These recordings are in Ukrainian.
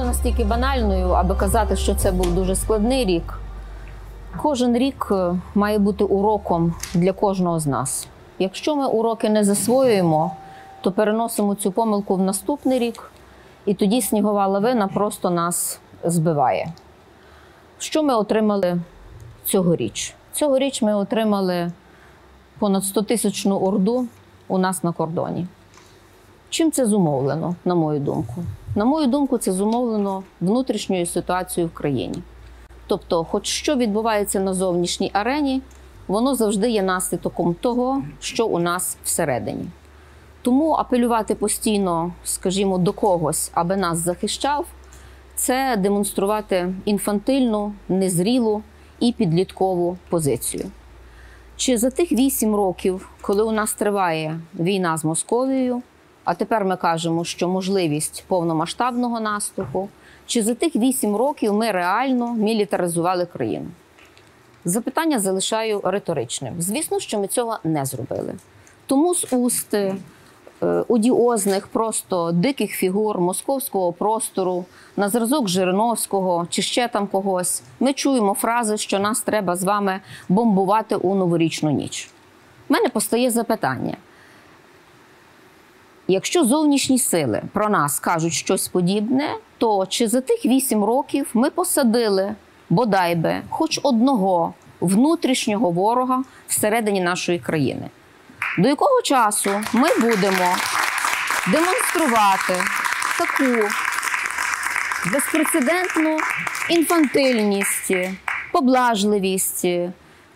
буду настільки банальною, аби казати, що це був дуже складний рік. Кожен рік е, має бути уроком для кожного з нас. Якщо ми уроки не засвоюємо, то переносимо цю помилку в наступний рік, і тоді снігова лавина просто нас збиває. Що ми отримали цьогоріч? Цьогоріч ми отримали понад 100 тисячну орду у нас на кордоні. Чим це зумовлено, на мою думку? На мою думку, це зумовлено внутрішньою ситуацією в країні. Тобто, хоч що відбувається на зовнішній арені, воно завжди є наслідком того, що у нас всередині. Тому апелювати постійно, скажімо, до когось, аби нас захищав, це демонструвати інфантильну, незрілу і підліткову позицію. Чи за тих вісім років, коли у нас триває війна з Московією, а тепер ми кажемо, що можливість повномасштабного наступу, чи за тих вісім років ми реально мілітаризували країну? Запитання залишаю риторичним. Звісно, що ми цього не зробили. Тому з уст е, одіозних, просто диких фігур московського простору, на зразок Жириновського чи ще там когось, ми чуємо фрази, що нас треба з вами бомбувати у новорічну ніч. У мене постає запитання. Якщо зовнішні сили про нас кажуть щось подібне, то чи за тих вісім років ми посадили бодай би хоч одного внутрішнього ворога всередині нашої країни? До якого часу ми будемо демонструвати таку безпрецедентну інфантильність, поблажливість,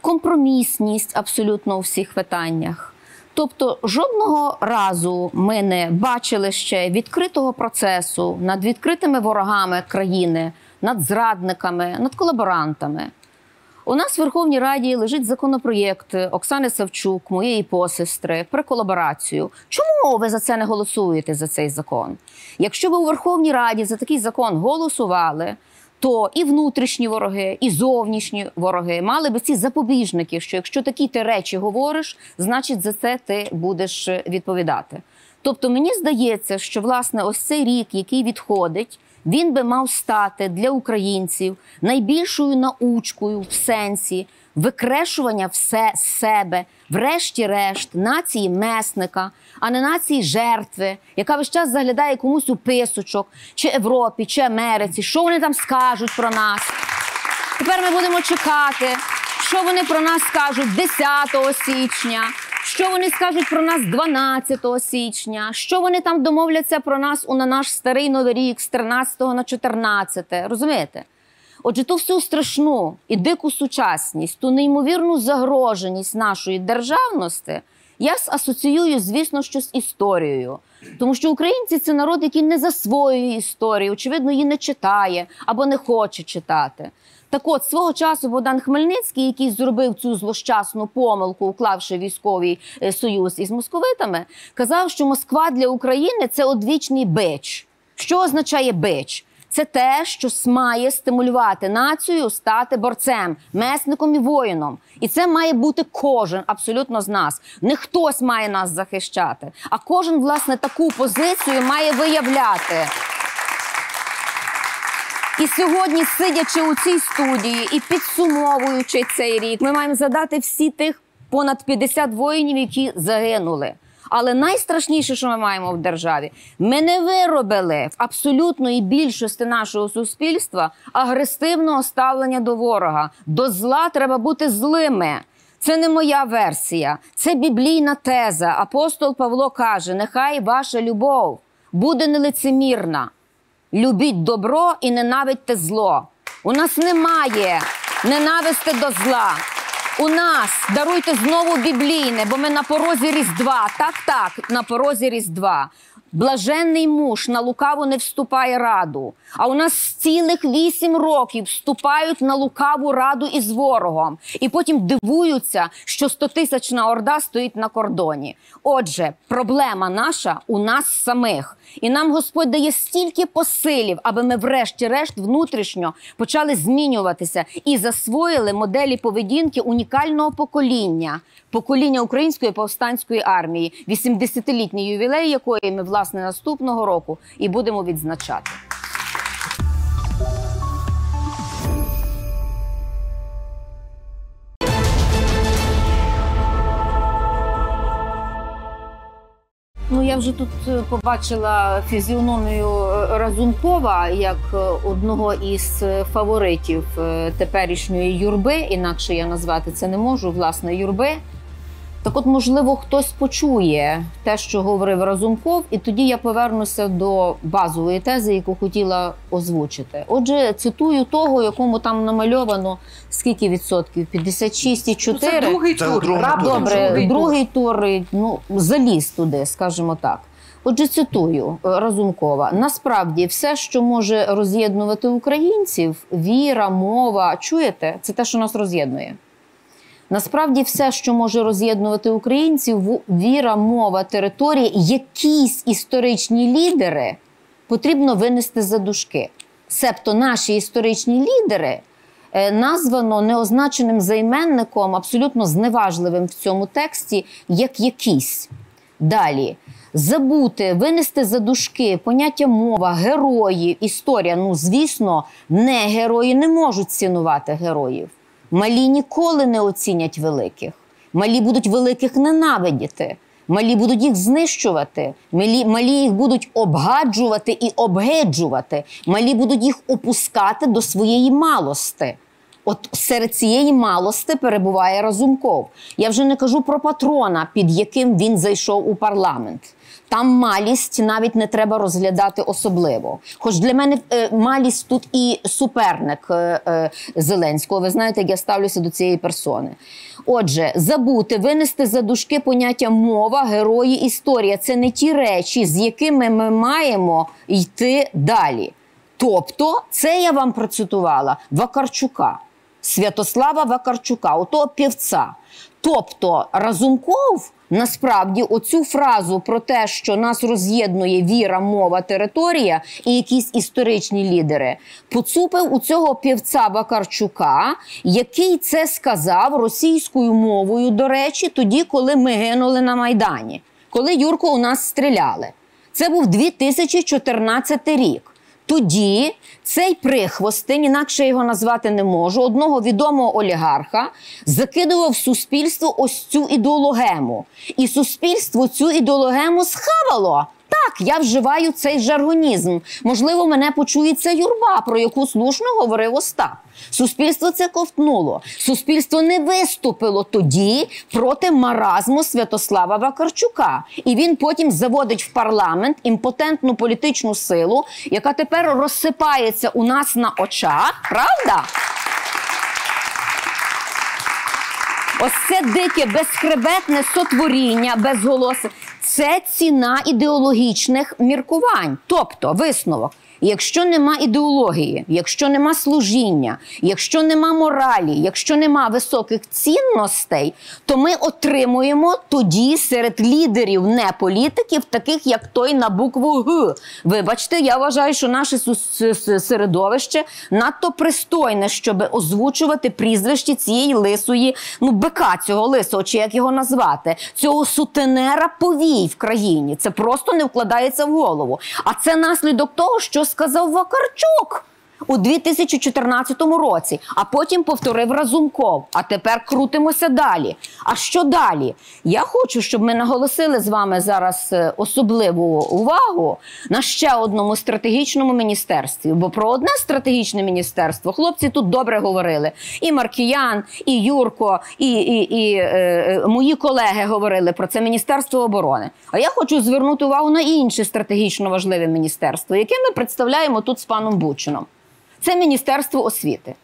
компромісність абсолютно у всіх питаннях? Тобто жодного разу ми не бачили ще відкритого процесу над відкритими ворогами країни, над зрадниками, над колаборантами. У нас в Верховній Раді лежить законопроєкт Оксани Савчук, моєї посестри, про колаборацію. Чому ви за це не голосуєте за цей закон? Якщо ви у Верховній Раді за такий закон голосували, то і внутрішні вороги, і зовнішні вороги мали би ці запобіжники, що якщо такі ти речі говориш, значить за це ти будеш відповідати. Тобто мені здається, що власне ось цей рік, який відходить, він би мав стати для українців найбільшою научкою в сенсі викрешування все з себе, врешті-решт, нації месника, а не нації жертви, яка весь час заглядає комусь у писочок, чи Європі, чи Америці, що вони там скажуть про нас. Тепер ми будемо чекати, що вони про нас скажуть 10 січня. Що вони скажуть про нас 12 січня? Що вони там домовляться про нас у на наш старий новий рік з 13 на 14? Розумієте? Отже, ту всю страшну і дику сучасність, ту неймовірну загроженість нашої державності я асоціюю, звісно, що з історією. Тому що українці це народ, який не засвоює історію, очевидно, її не читає або не хоче читати. Так от свого часу Богдан Хмельницький, який зробив цю злощасну помилку, уклавши військовий е, союз із московитами, казав, що Москва для України це одвічний бич. Що означає бич? Це те, що має стимулювати націю стати борцем, месником і воїном. І це має бути кожен абсолютно з нас. Не хтось має нас захищати, а кожен, власне, таку позицію має виявляти. І сьогодні, сидячи у цій студії і підсумовуючи цей рік, ми маємо задати всі тих понад 50 воїнів, які загинули. Але найстрашніше, що ми маємо в державі, ми не виробили в абсолютної більшості нашого суспільства агресивного ставлення до ворога. До зла треба бути злими. Це не моя версія, це біблійна теза. Апостол Павло каже: нехай ваша любов буде нелицемірна. Любіть добро і ненавидьте зло. У нас немає ненависти до зла. У нас даруйте знову біблійне, бо ми на порозі Різдва. Так, так, на порозі Різдва. Блаженний муж на лукаву не вступає раду. А у нас цілих вісім років вступають на лукаву раду із ворогом, і потім дивуються, що стотисячна орда стоїть на кордоні. Отже, проблема наша у нас самих, і нам Господь дає стільки посилів, аби ми, врешті-решт, внутрішньо почали змінюватися і засвоїли моделі поведінки унікального покоління, покоління української повстанської армії, 80-літній ювілей якої ми власне наступного року і будемо відзначати. Ну я вже тут е, побачила фізіономію Разункова Разумкова як е, одного із е, фаворитів е, теперішньої юрби. Інакше я назвати це не можу, власне, юрби. Так, от, можливо, хтось почує те, що говорив Разумков, і тоді я повернуся до базової тези, яку хотіла озвучити. Отже, цитую того, якому там намальовано скільки відсотків? 56,4? Ну, це другий Це тур. другий тур. Добре, другий другий, тур. тур ну, заліз туди, скажімо так. Отже, цитую е, Разумкова: насправді все, що може роз'єднувати українців, віра, мова, чуєте, це те, що нас роз'єднує. Насправді, все, що може роз'єднувати українців, віра, мова, територія, якісь історичні лідери потрібно винести за дужки. Себто наші історичні лідери е, названо неозначеним займенником, абсолютно зневажливим в цьому тексті, як якісь. Далі. Забути, винести за дужки поняття мова, герої, історія. Ну, звісно, не герої не можуть цінувати героїв. Малі ніколи не оцінять великих. Малі будуть великих ненавидіти. Малі будуть їх знищувати, малі, малі їх будуть обгаджувати і обгеджувати, малі будуть їх опускати до своєї малости. От серед цієї малости перебуває Разумков. Я вже не кажу про патрона, під яким він зайшов у парламент. Там малість навіть не треба розглядати особливо. Хоч для мене е, малість тут і суперник е, е, Зеленського. Ви знаєте, як я ставлюся до цієї персони. Отже, забути, винести за дужки поняття мова, герої, історія це не ті речі, з якими ми маємо йти далі. Тобто, це я вам процитувала Вакарчука, Святослава Вакарчука, отого півця. Тобто, Разумков насправді оцю фразу про те, що нас роз'єднує віра, мова, територія і якісь історичні лідери, поцупив у цього півця Вакарчука, який це сказав російською мовою, до речі, тоді, коли ми гинули на Майдані, коли Юрко у нас стріляли. Це був 2014 рік. Тоді цей прихвостень, інакше його назвати не можу, одного відомого олігарха закидував суспільство ось цю ідеологему. І суспільство цю ідеологему схавало. Так, я вживаю цей жаргонізм. Можливо, мене почує ця юрба, про яку слушно говорив Остап. Суспільство це ковтнуло. Суспільство не виступило тоді проти маразму Святослава Вакарчука. І він потім заводить в парламент імпотентну політичну силу, яка тепер розсипається у нас на очах. Правда? Ось це дике, безхребетне сотворіння, безголосе. Це ціна ідеологічних міркувань. Тобто, висновок. Якщо нема ідеології, якщо нема служіння, якщо нема моралі, якщо нема високих цінностей, то ми отримуємо тоді серед лідерів не політиків, таких як той на букву Г. Вибачте, я вважаю, що наше середовище надто пристойне, щоб озвучувати прізвище цієї лисої, ну бика цього лисого, чи як його назвати, цього сутенера повій в країні. Це просто не вкладається в голову. А це наслідок того, що сказав Вакарчук. У 2014 році, а потім повторив Разумков. А тепер крутимося далі. А що далі? Я хочу, щоб ми наголосили з вами зараз е, особливу увагу на ще одному стратегічному міністерстві. Бо про одне стратегічне міністерство хлопці тут добре говорили. І Маркіян, і Юрко, і, і, і е, е, мої колеги говорили про це Міністерство оборони. А я хочу звернути увагу на інше стратегічно важливе міністерство, яке ми представляємо тут з паном Бучином. Це Міністерство освіти.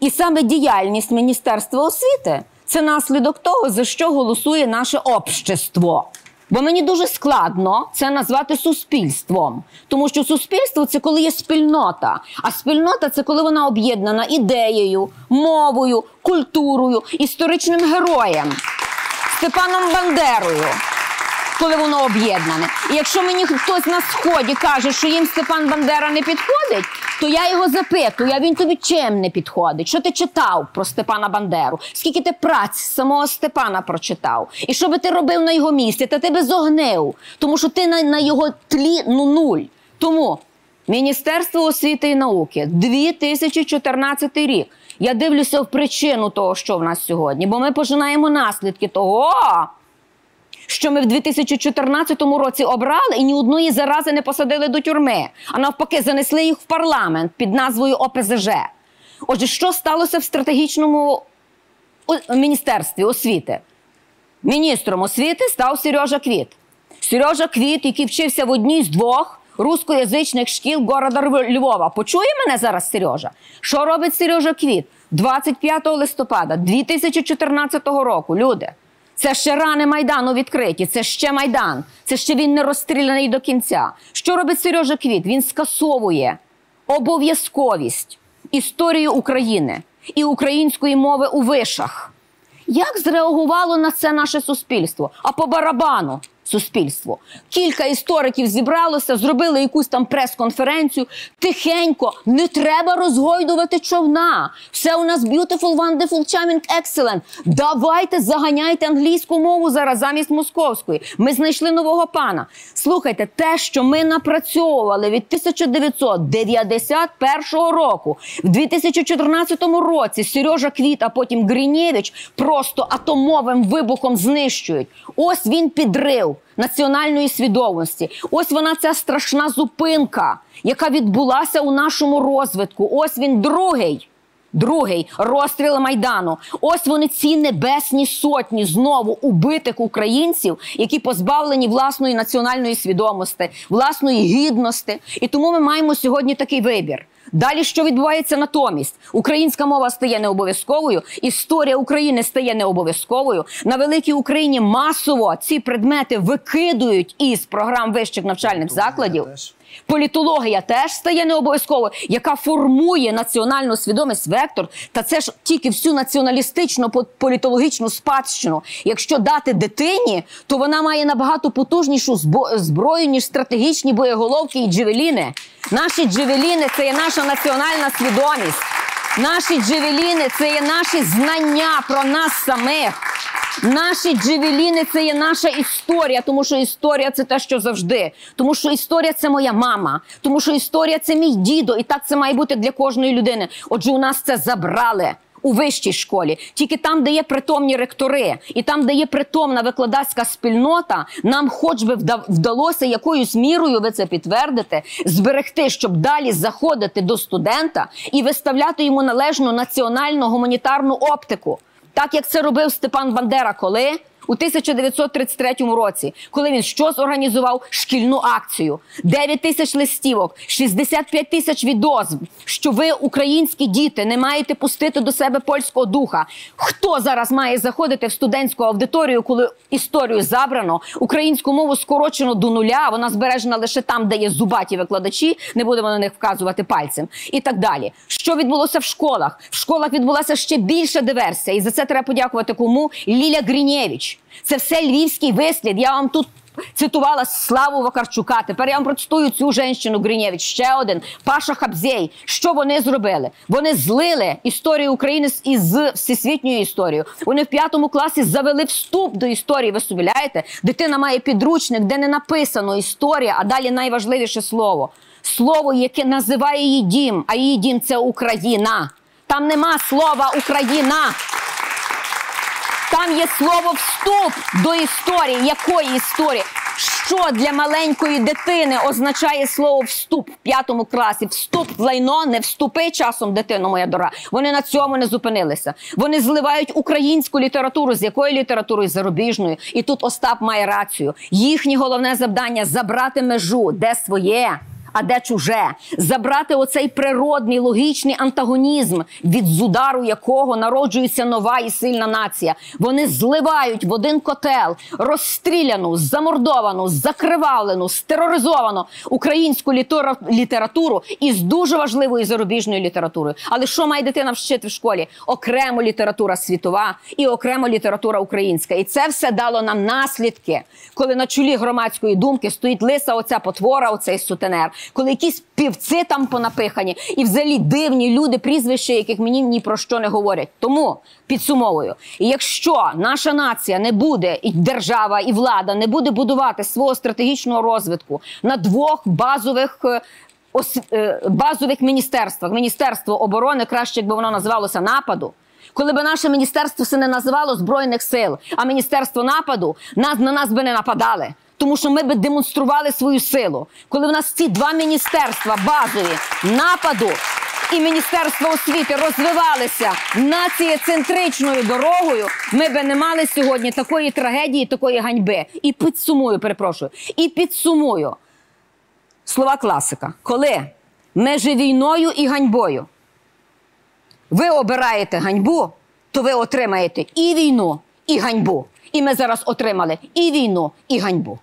І саме діяльність Міністерства освіти це наслідок того, за що голосує наше общество. Бо мені дуже складно це назвати суспільством, тому що суспільство це коли є спільнота, а спільнота це коли вона об'єднана ідеєю, мовою, культурою, історичним героєм, Степаном Бандерою коли воно об'єднане. І якщо мені хтось на сході каже, що їм Степан Бандера не підходить, то я його запитую, а він тобі чим не підходить? Що ти читав про Степана Бандеру? Скільки ти праць самого Степана прочитав? І що би ти робив на його місці? Та ти би зогнив, тому що ти на, на його тлі ну нуль. Тому Міністерство освіти і науки 2014 рік. Я дивлюся в причину того, що в нас сьогодні, бо ми пожинаємо наслідки того що ми в 2014 році обрали і ні одної зарази не посадили до тюрми, а навпаки, занесли їх в парламент під назвою ОПЗЖ. Отже, що сталося в стратегічному міністерстві освіти? Міністром освіти став Сережа Квіт. Сережа Квіт, який вчився в одній з двох рускоязичних шкіл города Львова. Почує мене зараз Сережа? Що робить Сережа Квіт 25 листопада 2014 року? Люди, це ще рани Майдану відкриті, це ще Майдан, це ще він не розстріляний до кінця. Що робить Сережа Квіт? Він скасовує обов'язковість історії України і української мови у вишах. Як зреагувало на це наше суспільство? А по барабану суспільство. Кілька істориків зібралося, зробили якусь там прес-конференцію. Тихенько, не треба розгойдувати човна. Все у нас beautiful, wonderful, charming, excellent. Давайте заганяйте англійську мову зараз замість московської. Ми знайшли нового пана. Слухайте, те, що ми напрацьовували від 1991 року, в 2014 році Сережа Квіт, а потім Гринєвич просто атомовим вибухом знищують. Ось він підрив національної свідомості. Ось вона ця страшна зупинка, яка відбулася у нашому розвитку. Ось він другий. Другий розстріл майдану. Ось вони ці небесні сотні знову убитих українців, які позбавлені власної національної свідомості, власної гідності. І тому ми маємо сьогодні такий вибір. Далі що відбувається натомість? Українська мова стає необов'язковою, історія України стає необов'язковою. На великій Україні масово ці предмети викидують із програм вищих навчальних закладів. Політологія теж стає необов'язково, яка формує національну свідомість вектор. Та це ж тільки всю націоналістичну по- політологічну спадщину. Якщо дати дитині, то вона має набагато потужнішу зброю, ніж стратегічні боєголовки і джевеліни. Наші джевеліни це є наша національна свідомість. Наші джевеліни це є наші знання про нас самих. Наші джевеліни це є наша історія, тому що історія це те, що завжди. Тому що історія це моя мама, тому що історія це мій дідо, і так це має бути для кожної людини. Отже, у нас це забрали. У вищій школі, тільки там, де є притомні ректори, і там, де є притомна викладацька спільнота, нам хоч би вда- вдалося якоюсь мірою, ви це підтвердите, зберегти, щоб далі заходити до студента і виставляти йому належну національну гуманітарну оптику. Так як це робив Степан Бандера, коли у 1933 році, коли він що зорганізував шкільну акцію, 9 тисяч листівок, 65 тисяч відозв, що ви, українські діти, не маєте пустити до себе польського духа. Хто зараз має заходити в студентську аудиторію, коли історію забрано, українську мову скорочено до нуля, вона збережена лише там, де є зубаті викладачі, не будемо на них вказувати пальцем, і так далі. Що відбулося в школах? В школах відбулася ще більша диверсія, і за це треба подякувати кому Ліля Гринєвич. Це все львівський вислід. Я вам тут. Цитувала Славу Вакарчука. Тепер я вам процитую цю женщину Гринєвич. Ще один Паша Хабзєй. Що вони зробили? Вони злили історію України із всесвітньою історією. Вони в п'ятому класі завели вступ до історії. Ви собі? Дитина має підручник, де не написано історія, а далі найважливіше слово. Слово, яке називає її дім, а її дім це Україна. Там нема слова Україна. Там є слово вступ до історії. Якої історії? Що для маленької дитини означає слово вступ в п'ятому класі? Вступ в лайно, не вступи часом, дитино моя дора. Вони на цьому не зупинилися. Вони зливають українську літературу з якою літературою? Зарубіжною. І тут Остап має рацію. Їхнє головне завдання забрати межу, де своє а де чуже, забрати оцей природний логічний антагонізм, від зудару якого народжується нова і сильна нація. Вони зливають в один котел розстріляну, замордовану, закривавлену, стероризовану українську літера- літературу із дуже важливою зарубіжною літературою. Але що має дитина вчити в школі? Окремо література світова і окремо література українська. І це все дало нам наслідки, коли на чолі громадської думки стоїть лиса, оця потвора, оцей сутенер, коли якісь півці там понапихані, і взагалі дивні люди, прізвища, яких мені ні про що не говорять. Тому підсумовую, якщо наша нація не буде, і держава, і влада не буде будувати свого стратегічного розвитку на двох базових. е, е, базових міністерствах. Міністерство оборони, краще, якби воно називалося нападу, коли б наше міністерство се не називало Збройних сил, а міністерство нападу, нас на нас би не нападали. Тому що ми би демонстрували свою силу. Коли в нас ці два міністерства базові нападу і Міністерство освіти розвивалися націєцентричною дорогою, ми би не мали сьогодні такої трагедії, такої ганьби. І підсумую, перепрошую, і підсумую слова класика. Коли межі війною і ганьбою ви обираєте ганьбу, то ви отримаєте і війну, і ганьбу. І ми зараз отримали і війну, і ганьбу.